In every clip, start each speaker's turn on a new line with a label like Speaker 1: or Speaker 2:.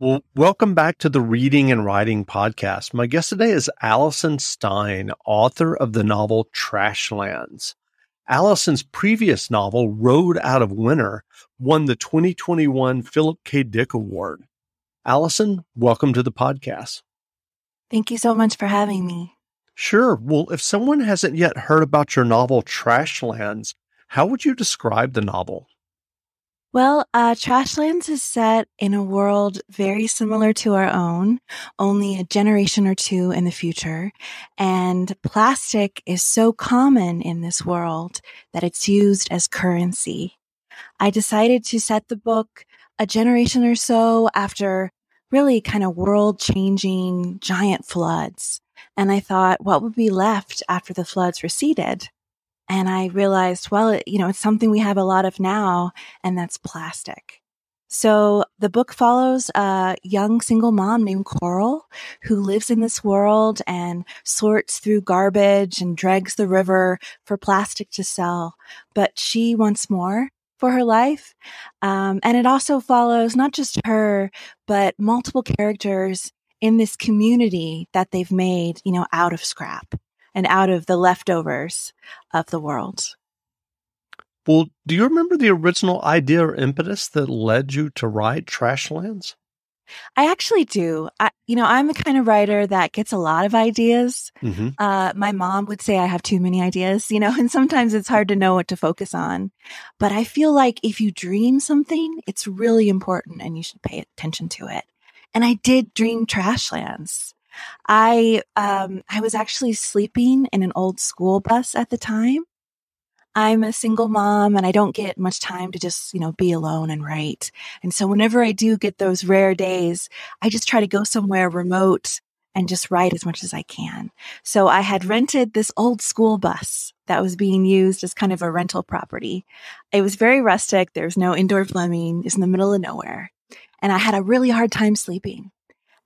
Speaker 1: Well, welcome back to the Reading and Writing Podcast. My guest today is Alison Stine, author of the novel Trashlands. Alison's previous novel, Road Out of Winter, won the 2021 Philip K. Dick Award. Alison, welcome to the podcast.
Speaker 2: Thank you so much for having me.
Speaker 1: Sure. Well, if someone hasn't yet heard about your novel Trashlands, how would you describe the novel?
Speaker 2: Well, uh, Trashlands is set in a world very similar to our own, only a generation or two in the future. And plastic is so common in this world that it's used as currency. I decided to set the book a generation or so after really kind of world changing giant floods. And I thought, what would be left after the floods receded? And I realized, well, it, you know, it's something we have a lot of now, and that's plastic. So the book follows a young single mom named Coral who lives in this world and sorts through garbage and drags the river for plastic to sell. But she wants more for her life. Um, and it also follows not just her, but multiple characters in this community that they've made, you know, out of scrap and out of the leftovers of the world.
Speaker 1: Well, do you remember the original idea or impetus that led you to write Trashlands?
Speaker 2: I actually do. I, you know, I'm the kind of writer that gets a lot of ideas. Mm-hmm. Uh, my mom would say I have too many ideas, you know, and sometimes it's hard to know what to focus on. But I feel like if you dream something, it's really important and you should pay attention to it. And I did dream Trashlands. I um, I was actually sleeping in an old school bus at the time. I'm a single mom and I don't get much time to just, you know, be alone and write. And so whenever I do get those rare days, I just try to go somewhere remote and just write as much as I can. So I had rented this old school bus that was being used as kind of a rental property. It was very rustic. There's no indoor plumbing. It's in the middle of nowhere. And I had a really hard time sleeping.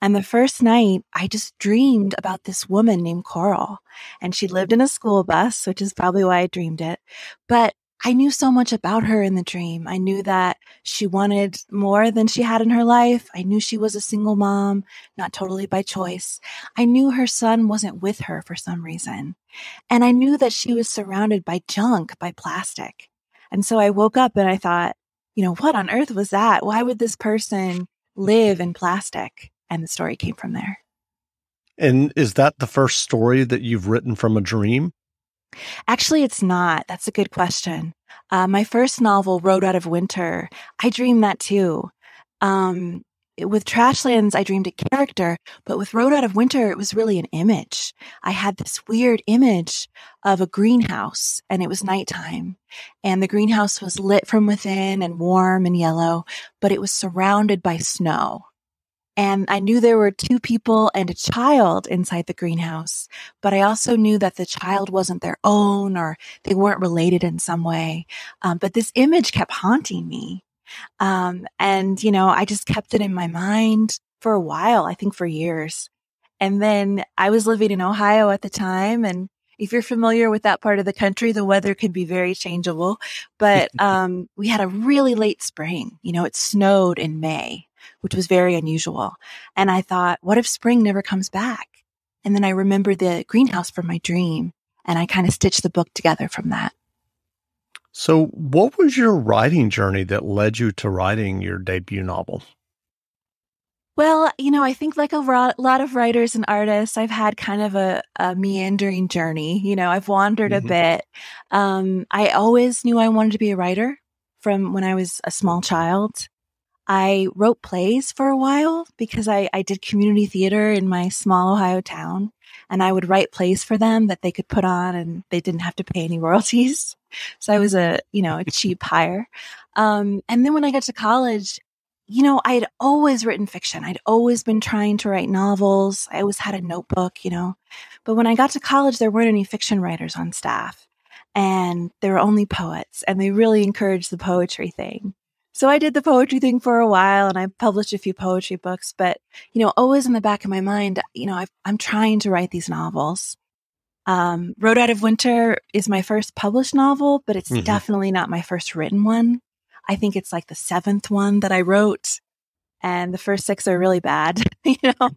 Speaker 2: And the first night, I just dreamed about this woman named Coral. And she lived in a school bus, which is probably why I dreamed it. But I knew so much about her in the dream. I knew that she wanted more than she had in her life. I knew she was a single mom, not totally by choice. I knew her son wasn't with her for some reason. And I knew that she was surrounded by junk, by plastic. And so I woke up and I thought, you know, what on earth was that? Why would this person live in plastic? And the story came from there.
Speaker 1: And is that the first story that you've written from a dream?
Speaker 2: Actually, it's not. That's a good question. Uh, my first novel, Road Out of Winter, I dreamed that too. Um, with Trashlands, I dreamed a character, but with Road Out of Winter, it was really an image. I had this weird image of a greenhouse and it was nighttime and the greenhouse was lit from within and warm and yellow, but it was surrounded by snow. And I knew there were two people and a child inside the greenhouse, but I also knew that the child wasn't their own or they weren't related in some way. Um, but this image kept haunting me. Um, and, you know, I just kept it in my mind for a while, I think for years. And then I was living in Ohio at the time. And if you're familiar with that part of the country, the weather can be very changeable. But um, we had a really late spring. You know, it snowed in May which was very unusual. And I thought, what if spring never comes back? And then I remembered the greenhouse from my dream and I kind of stitched the book together from that.
Speaker 1: So, what was your writing journey that led you to writing your debut novel?
Speaker 2: Well, you know, I think like a lot of writers and artists, I've had kind of a, a meandering journey. You know, I've wandered mm-hmm. a bit. Um, I always knew I wanted to be a writer from when I was a small child. I wrote plays for a while because I, I did community theater in my small Ohio town and I would write plays for them that they could put on and they didn't have to pay any royalties. So I was a, you know, a cheap hire. Um, and then when I got to college, you know, I had always written fiction. I'd always been trying to write novels. I always had a notebook, you know, but when I got to college, there weren't any fiction writers on staff and there were only poets and they really encouraged the poetry thing. So I did the poetry thing for a while and I published a few poetry books, but you know, always in the back of my mind, you know, i am trying to write these novels. Um, Road Out of Winter is my first published novel, but it's mm-hmm. definitely not my first written one. I think it's like the seventh one that I wrote. and the first six are really bad, you know.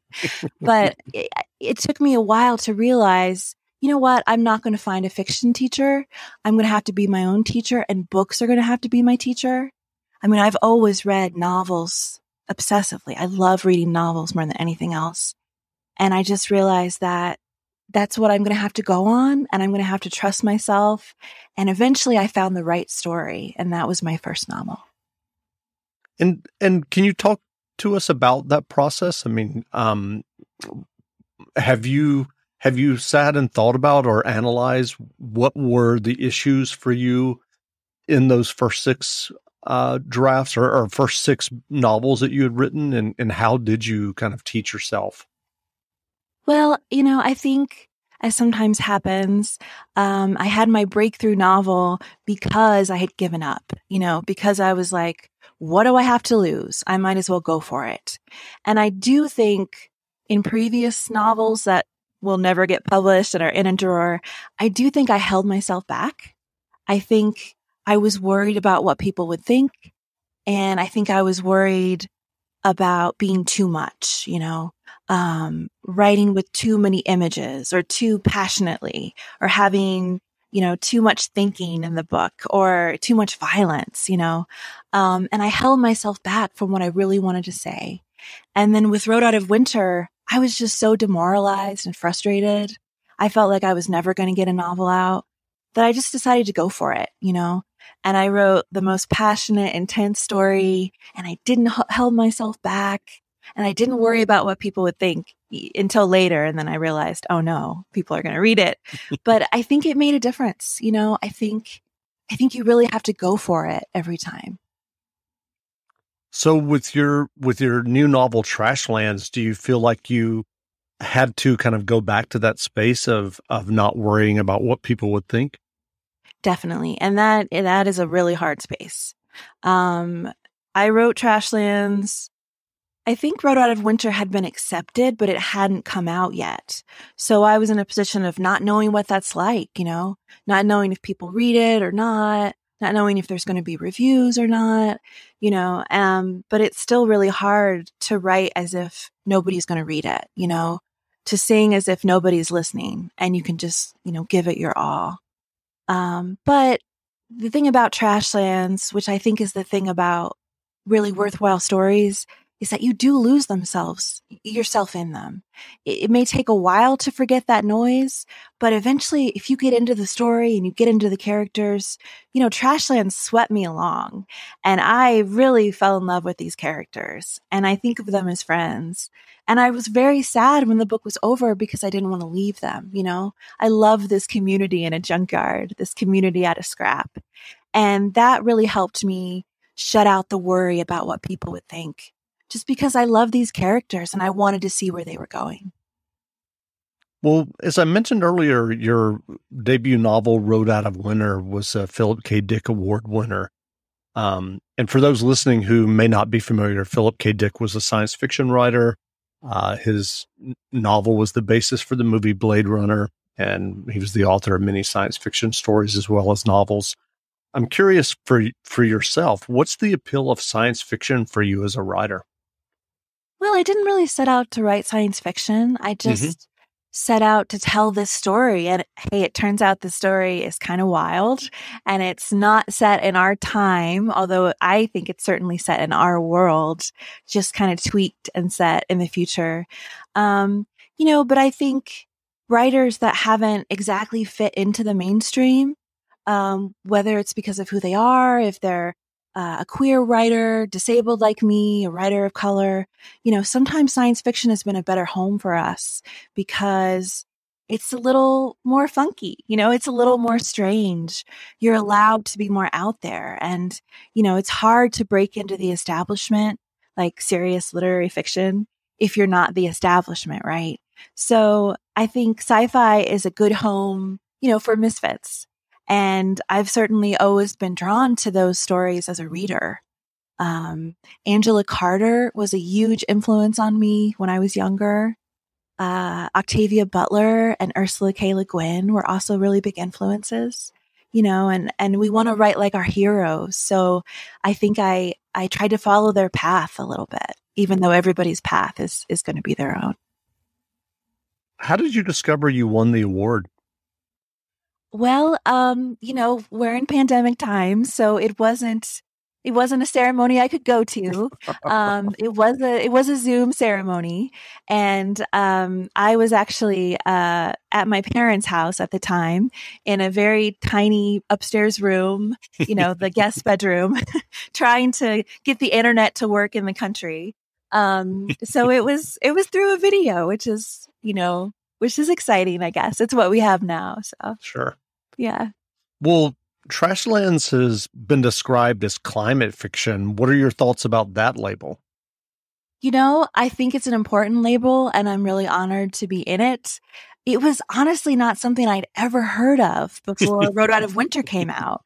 Speaker 2: but it, it took me a while to realize, you know what? I'm not going to find a fiction teacher. I'm going to have to be my own teacher, and books are going to have to be my teacher. I mean, I've always read novels obsessively. I love reading novels more than anything else. And I just realized that that's what I'm going to have to go on and I'm going to have to trust myself. And eventually I found the right story. And that was my first novel.
Speaker 1: And, and can you talk to us about that process? I mean, um, have you, have you sat and thought about or analyzed what were the issues for you in those first six uh, drafts or, or, first six novels that you had written, and, and how did you kind of teach yourself?
Speaker 2: Well, you know, I think as sometimes happens, um, I had my breakthrough novel because I had given up, you know, because I was like, what do I have to lose? I might as well go for it. And I do think in previous novels that will never get published and are in a drawer, I do think I held myself back. I think I was worried about what people would think. And I think I was worried about being too much, you know, um, writing with too many images or too passionately or having, you know, too much thinking in the book or too much violence, you know. Um, and I held myself back from what I really wanted to say. And then with Road Out of Winter, I was just so demoralized and frustrated. I felt like I was never going to get a novel out that I just decided to go for it, you know and I wrote the most passionate, intense story and I didn't h- held myself back and I didn't worry about what people would think until later. And then I realized, oh no, people are going to read it. but I think it made a difference. You know, I think, I think you really have to go for it every time.
Speaker 1: So with your, with your new novel, Trashlands, do you feel like you had to kind of go back to that space of, of not worrying about what people would think?
Speaker 2: Definitely. And that that is a really hard space. Um I wrote Trashlands. I think Road Out of Winter had been accepted, but it hadn't come out yet. So I was in a position of not knowing what that's like, you know, not knowing if people read it or not, not knowing if there's going to be reviews or not, you know, um, but it's still really hard to write as if nobody's going to read it, you know, to sing as if nobody's listening and you can just, you know, give it your all. Um, but the thing about Trashlands, which I think is the thing about really worthwhile stories, is that you do lose themselves yourself in them. It, it, may take a while to forget that noise, but eventually, if you get into the story and you get into the characters, you know, Trashlands swept me along, and I really fell in love with these characters, and I think of them as friends. And I was very sad when the book was over because I didn't want to leave them. You know, I love this community in a junkyard, this community at a scrap. And that really helped me shut out the worry about what people would think, just because I love these characters and I wanted to see where they were going.
Speaker 1: Well, as I mentioned earlier, your debut novel, Road Out of Winter, was a Philip K. Dick Award winner. Um, and for those listening who may not be familiar, Philip K. Dick was a science fiction writer uh, his novel was the basis for the movie Blade Runner, and he was the author of many science fiction stories as well as novels. I'm curious for for yourself, what's the appeal of science fiction for you as a writer?
Speaker 2: Well, I didn't really set out to write science fiction. I mm-hmm. just mm-hmm set out to tell this story. And hey, it turns out the story is kind of wild and it's not set in our time, although I think it's certainly set in our world, just kind of tweaked and set in the future. Um, you know, but I think writers that haven't exactly fit into the mainstream, um, whether it's because of who they are, if they're uh, a queer writer, disabled like me, a writer of color, you know, sometimes science fiction has been a better home for us because it's a little more funky, you know, it's a little more strange. You're allowed to be more out there. And, you know, it's hard to break into the establishment, like serious literary fiction, if you're not the establishment, right? So I think sci fi is a good home, you know, for misfits and I've certainly always been drawn to those stories as a reader. Um, Angela Carter was a huge influence on me when I was younger. Uh, Octavia Butler and Ursula K. Le Guin were also really big influences, you know, and, and we want to write like our heroes. So I think I, I tried to follow their path a little bit, even though everybody's path is is going to be their own.
Speaker 1: How did you discover you won the award?
Speaker 2: Well, um, you know, we're in pandemic times, so it wasn't it wasn't a ceremony I could go to. Um, it was a it was a Zoom ceremony, and um, I was actually uh, at my parents' house at the time in a very tiny upstairs room, you know, the guest bedroom, trying to get the internet to work in the country. Um, so it was it was through a video, which is you know which is exciting. I guess it's what we have now. So
Speaker 1: sure,
Speaker 2: yeah.
Speaker 1: Well, Trashlands has been described as climate fiction. What are your thoughts about that label?
Speaker 2: You know, I think it's an important label and I'm really honored to be in it. It was honestly not something I'd ever heard of before Road Out of Winter came out.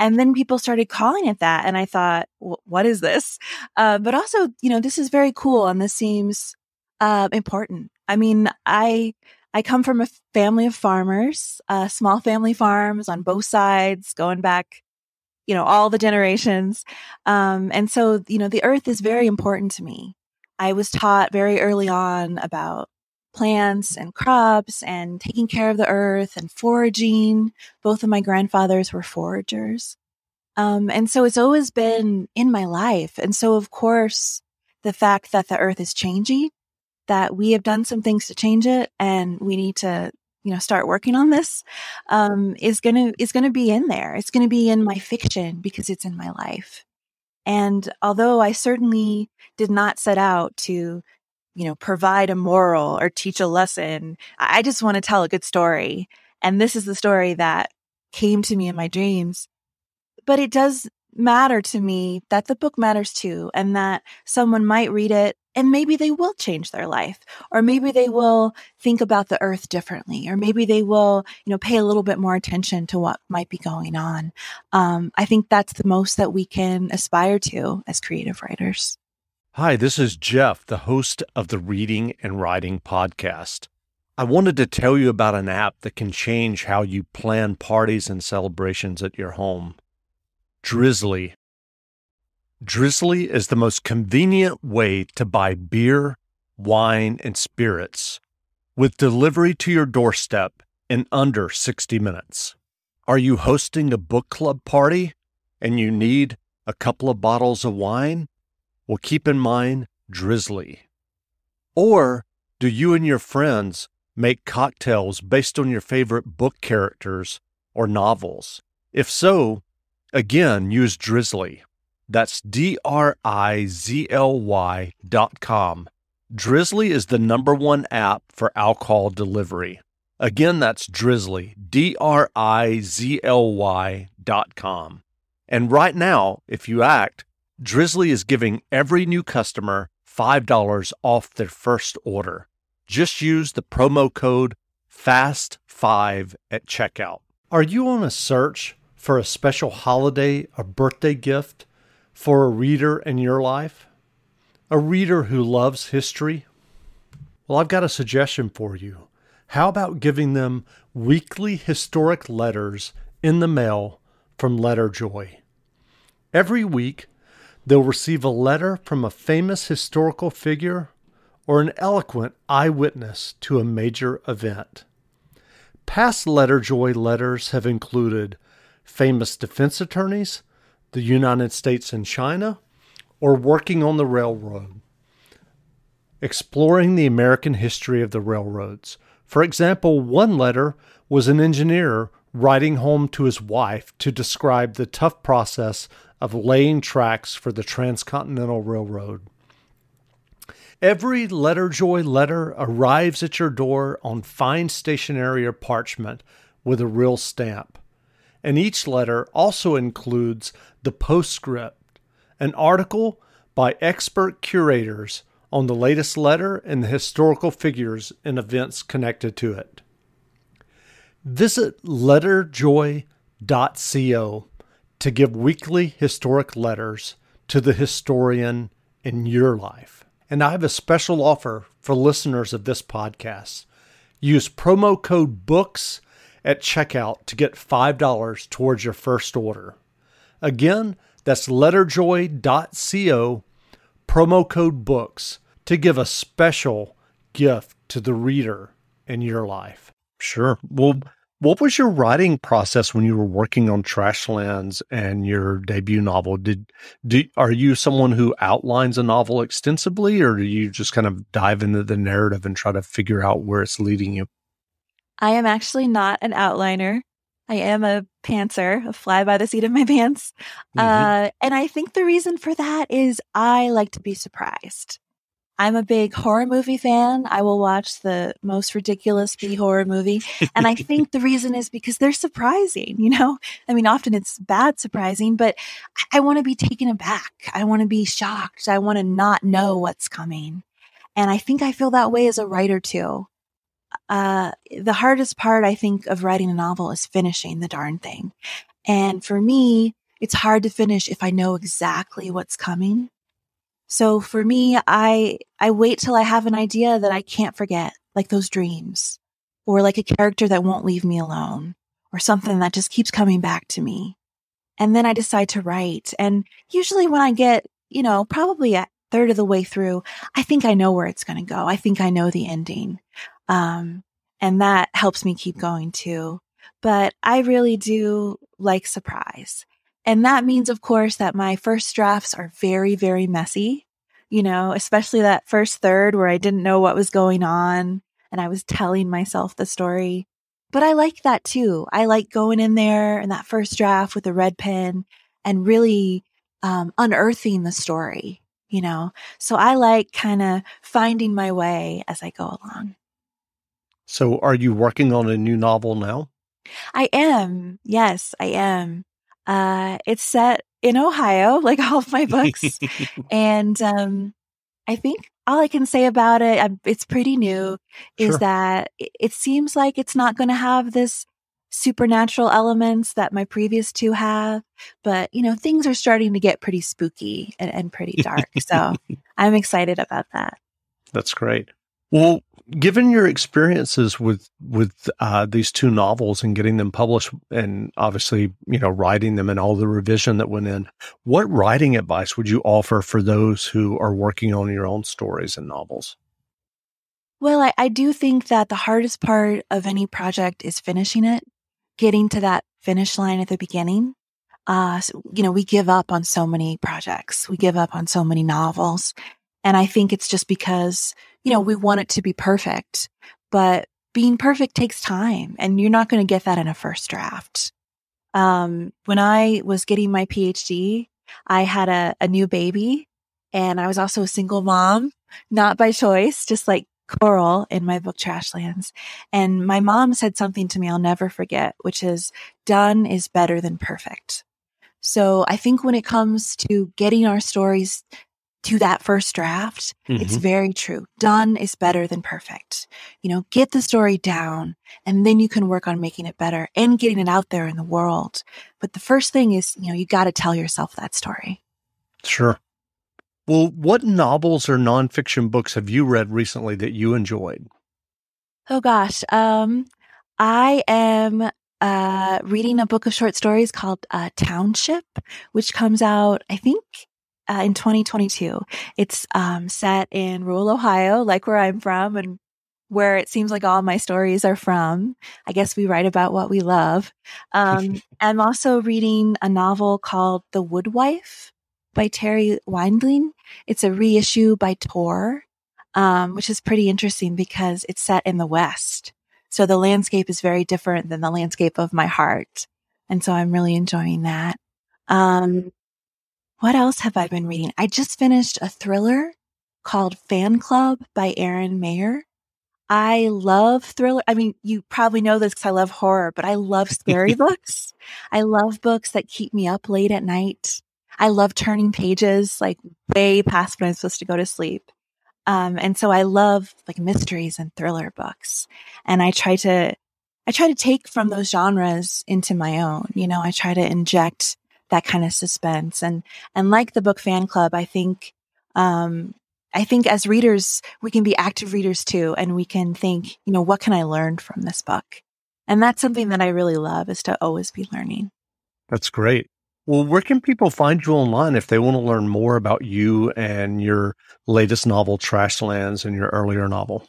Speaker 2: And then people started calling it that. And I thought, what is this? Uh, but also, you know, this is very cool and this seems uh, important. I mean, I I come from a family of farmers, uh, small family farms on both sides, going back, you know, all the generations. Um, and so, you know, the earth is very important to me. I was taught very early on about plants and crops and taking care of the earth and foraging. Both of my grandfathers were foragers. Um, and so it's always been in my life. And so, of course, the fact that the earth is changing that we have done some things to change it and we need to you know start working on this um, is gonna is gonna be in there. It's gonna be in my fiction because it's in my life. And although i certainly did not set out to you know provide a moral or teach a lesson i just want to tell a good story. And this is the story that came to me in my dreams. But it does matter to me that the book matters too and that someone might read it and maybe they will change their life or maybe they will think about the earth differently or maybe they will you know pay a little bit more attention to what might be going on. Um, i think that's the most that we can aspire to as creative writers.
Speaker 1: Hi this is jeff the host of the reading and writing podcast. I wanted to tell you about an app that can change how you plan parties and celebrations at your home drizly Drizly is the most convenient way to buy beer, wine, and spirits with delivery to your doorstep in under 60 minutes. Are you hosting a book club party and you need a couple of bottles of wine? Well, keep in mind Drizly. Or do you and your friends make cocktails based on your favorite book characters or novels? If so, again, use Drizly. That's D R I Z L Y dot com. Drizly is the number one app for alcohol delivery. Again, that's Drizly, D R I Z L Y dot com. And right now, if you act, Drizly is giving every new customer $5 off their first order. Just use the promo code FAST5 at checkout. Are you on a search for a special holiday a birthday gift? for a reader in your life? A reader who loves history? Well, I've got a suggestion for you. How about giving them weekly historic letters in the mail from Letterjoy? Every week, they'll receive a letter from a famous historical figure or an eloquent eyewitness to a major event. Past Letterjoy letters have included famous defense attorneys, the United States and China, or working on the railroad. Exploring the American history of the railroads. For example, one letter was an engineer writing home to his wife to describe the tough process of laying tracks for the Transcontinental Railroad. Every Letterjoy letter arrives at your door on fine stationery or parchment with a real stamp and each letter also includes the postscript, an article by expert curators on the latest letter and the historical figures and events connected to it. Visit letterjoy.co to give weekly historic letters to the historian in your life. And I have a special offer for listeners of this podcast. Use promo code BOOKS at checkout to get $5 towards your first order. Again, that's letterjoy.co, promo code books to give a special gift to the reader in your life. Sure. Well, what was your writing process when you were working on Trashlands and your debut novel? Did do, are you someone who outlines a novel extensively, or do you just kind of dive into the narrative and try to figure out where it's leading you?
Speaker 2: I am actually not an outliner. I am a pantser, a fly by the seat of my pants. Mm-hmm. Uh, and I think the reason for that is I like to be surprised. I'm a big horror movie fan. I will watch the most ridiculous B horror movie. And I think the reason is because they're surprising, you know? I mean, often it's bad surprising, but I, I want to be taken aback. I want to be shocked. I want to not know what's coming. And I think I feel that way as a writer too. Uh, the hardest part, I think, of writing a novel is finishing the darn thing. And for me, it's hard to finish if I know exactly what's coming. So for me, I, I wait till I have an idea that I can't forget, like those dreams or like a character that won't leave me alone or something that just keeps coming back to me. And then I decide to write. And usually when I get, you know, probably a third of the way through, I think I know where it's going to go. I think I know the ending. Um, and that helps me keep going too. But I really do like surprise. And that means, of course, that my first drafts are very, very messy, you know, especially that first third where I didn't know what was going on and I was telling myself the story. But I like that too. I like going in there in that first draft with a red pen and really um, unearthing the story, you know? So I like kind of finding my way as I go along.
Speaker 1: So are you working on a new novel now?
Speaker 2: I am. Yes, I am. Uh, it's set in Ohio, like all of my books. and um, I think all I can say about it, um, it's pretty new, is sure. that it seems like it's not going to have this supernatural elements that my previous two have. But, you know, things are starting to get pretty spooky and, and pretty dark. so I'm excited about that.
Speaker 1: That's great. Well, given your experiences with with uh, these two novels and getting them published, and obviously you know writing them and all the revision that went in, what writing advice would you offer for those who are working on your own stories and novels?
Speaker 2: Well, I, I do think that the hardest part of any project is finishing it, getting to that finish line at the beginning. Uh, so, you know, we give up on so many projects. We give up on so many novels. And I think it's just because you know, we want it to be perfect, but being perfect takes time and you're not going to get that in a first draft. Um, when I was getting my PhD, I had a, a new baby and I was also a single mom, not by choice, just like Coral in my book Trashlands. And my mom said something to me I'll never forget, which is done is better than perfect. So I think when it comes to getting our stories to that first draft, mm-hmm. it's very true. Done is better than perfect. You know, get the story down and then you can work on making it better and getting it out there in the world. But the first thing is, you know, you got to tell yourself that story.
Speaker 1: Sure. Well, what novels or nonfiction books have you read recently that you enjoyed?
Speaker 2: Oh gosh. Um, I am uh, reading a book of short stories called uh, Township, which comes out, I think, uh, in 2022. It's um, set in rural Ohio, like where I'm from and where it seems like all my stories are from. I guess we write about what we love. Um, I'm also reading a novel called The Woodwife by Terri Windling. It's a reissue by Tor, um, which is pretty interesting because it's set in the West. So the landscape is very different than the landscape of my heart. And so I'm really enjoying that. Um, what else have I been reading? I just finished a thriller called Fan Club by Erin Mayer. I love thriller. I mean, you probably know this because I love horror, but I love scary books. I love books that keep me up late at night. I love turning pages like way past when I'm supposed to go to sleep. Um, and so I love like mysteries and thriller books. And I try to, I try to take from those genres into my own. You know, I try to inject that kind of suspense. And, and like the book fan club, I think, um, I think as readers, we can be active readers too. And we can think, you know, what can I learn from this book? And that's something that I really love is to always be learning.
Speaker 1: That's great. Well, where can people find you online if they want to learn more about you and your latest novel, Trashlands, and your earlier novel?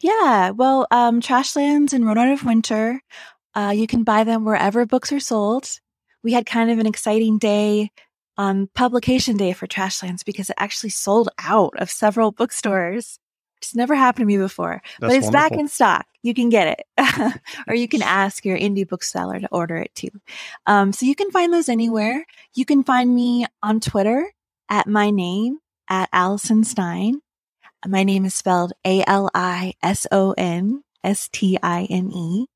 Speaker 2: Yeah, well, um, Trashlands and Road Out of Winter, uh, you can buy them wherever books are sold. We had kind of an exciting day on publication day for Trashlands because it actually sold out of several bookstores. It's never happened to me before, That's but it's wonderful. back in stock. You can get it, or you can ask your indie bookseller to order it too. Um, so you can find those anywhere. You can find me on Twitter at my name at Alison Stine. My name is spelled A L I S O N S T I N E.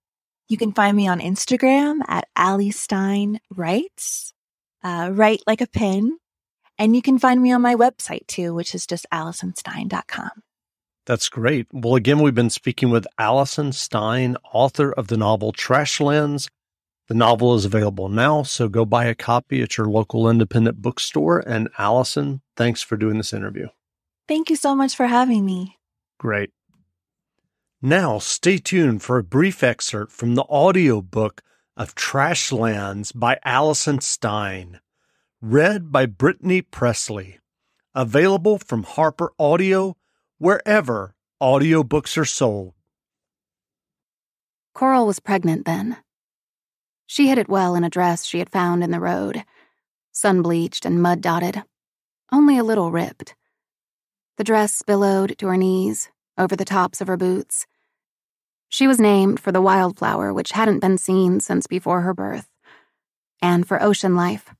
Speaker 2: You can find me on Instagram at Ali Stine Writes, uh, write like a pen. And you can find me on my website too, which is just AlisonStine.com.
Speaker 1: That's great. Well, again, we've been speaking with Alison Stine, author of the novel Trashlands. The novel is available now, so go buy a copy at your local independent bookstore. And Alison, thanks for doing this interview.
Speaker 2: Thank you so much for having me.
Speaker 1: Great. Now, stay tuned for a brief excerpt from the audiobook of Trashlands by Alison Stine, read by Brittany Pressley, available from Harper Audio wherever audiobooks are sold.
Speaker 3: Coral was pregnant then. She hid it well in a dress she had found in the road, sun bleached and mud dotted, only a little ripped. The dress billowed to her knees, over the tops of her boots. She was named for the wildflower which hadn't been seen since before her birth, and for ocean life,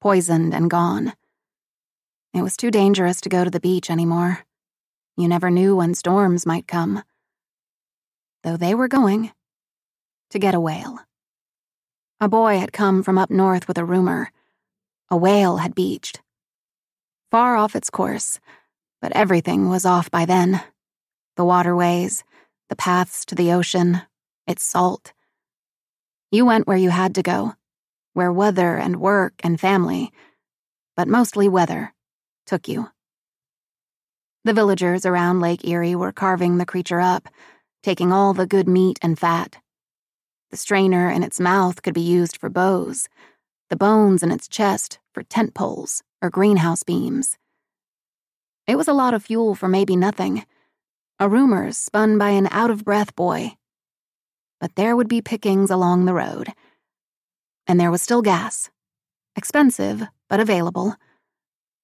Speaker 3: poisoned and gone. It was too dangerous to go to the beach anymore. You never knew when storms might come. Though they were going to get a whale. A boy had come from up north with a rumor. A whale had beached. Far off its course, but everything was off by then. The waterways, the paths to the ocean, its salt. You went where you had to go, where weather and work and family, but mostly weather, took you. The villagers around Lake Erie were carving the creature up, taking all the good meat and fat. The strainer in its mouth could be used for bows, the bones in its chest for tent poles or greenhouse beams. It was a lot of fuel for maybe nothing. A rumor spun by an out of breath boy. But there would be pickings along the road. And there was still gas. Expensive, but available.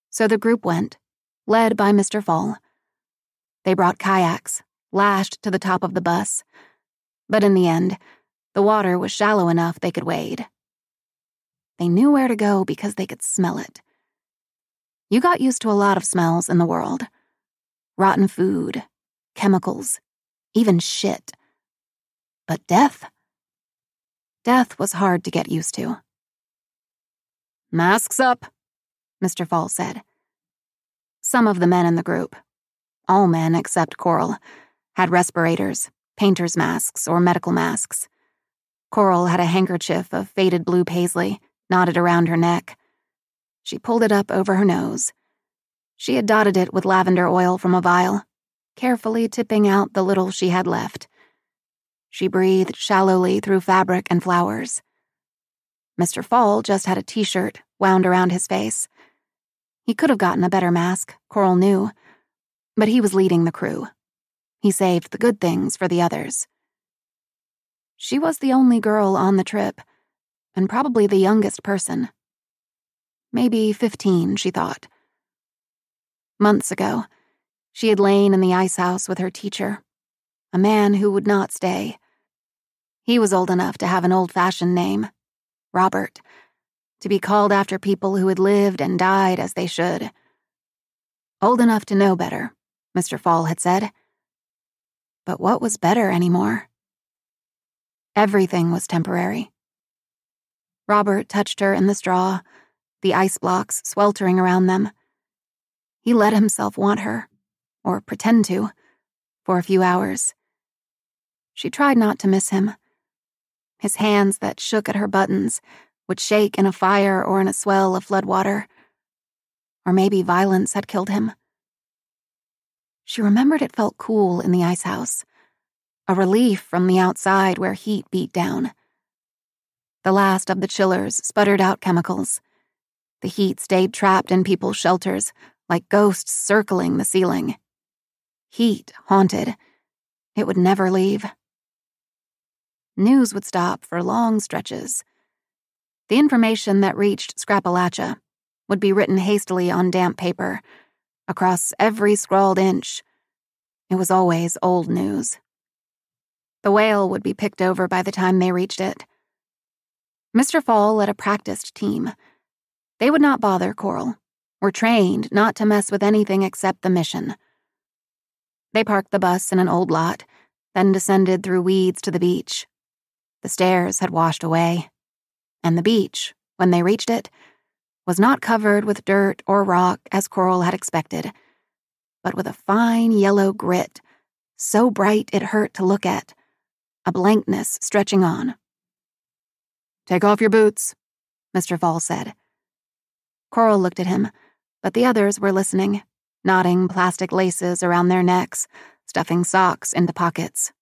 Speaker 3: So the group went led by Mr. Fall. They brought kayaks, lashed to the top of the bus. But in the end, the water was shallow enough they could wade. They knew where to go because they could smell it. You got used to a lot of smells in the world rotten food, chemicals, even shit. But death? Death was hard to get used to. Masks up, Mr. Fall said. Some of the men in the group, all men except Coral, had respirators, painter's masks, or medical masks. Coral had a handkerchief of faded blue paisley knotted around her neck. She pulled it up over her nose. She had dotted it with lavender oil from a vial, carefully tipping out the little she had left. She breathed shallowly through fabric and flowers. Mr. Fall just had a t shirt wound around his face. He could have gotten a better mask, Coral knew. But he was leading the crew. He saved the good things for the others. She was the only girl on the trip, and probably the youngest person. Maybe 15, she thought. Months ago, she had lain in the ice house with her teacher, a man who would not stay. He was old enough to have an old fashioned name Robert to be called after people who had lived and died as they should. Old enough to know better, Mr. Fall had said. But what was better anymore? Everything was temporary. Robert touched her in the straw, the ice blocks sweltering around them. He let himself want her, or pretend to, for a few hours. She tried not to miss him. His hands that shook at her buttons, would shake in a fire or in a swell of floodwater. Or maybe violence had killed him. She remembered it felt cool in the ice house, a relief from the outside where heat beat down. The last of the chillers sputtered out chemicals, The heat stayed trapped in people's shelters, like ghosts circling the ceiling. Heat haunted. It would never leave. News would stop for long stretches. The information that reached Scrapalachia would be written hastily on damp paper, across every scrawled inch. It was always old news. The whale would be picked over by the time they reached it. Mr. Fall led a practiced team. They would not bother Coral, were trained not to mess with anything except the mission. They parked the bus in an old lot, then descended through weeds to the beach. The stairs had washed away, and the beach, when they reached it, was not covered with dirt or rock as Coral had expected, but with a fine yellow grit, so bright it hurt to look at, a blankness stretching on. Take off your boots, Mr. Fall said. Coral looked at him, but the others were listening, knotting plastic laces around their necks, stuffing socks into pockets.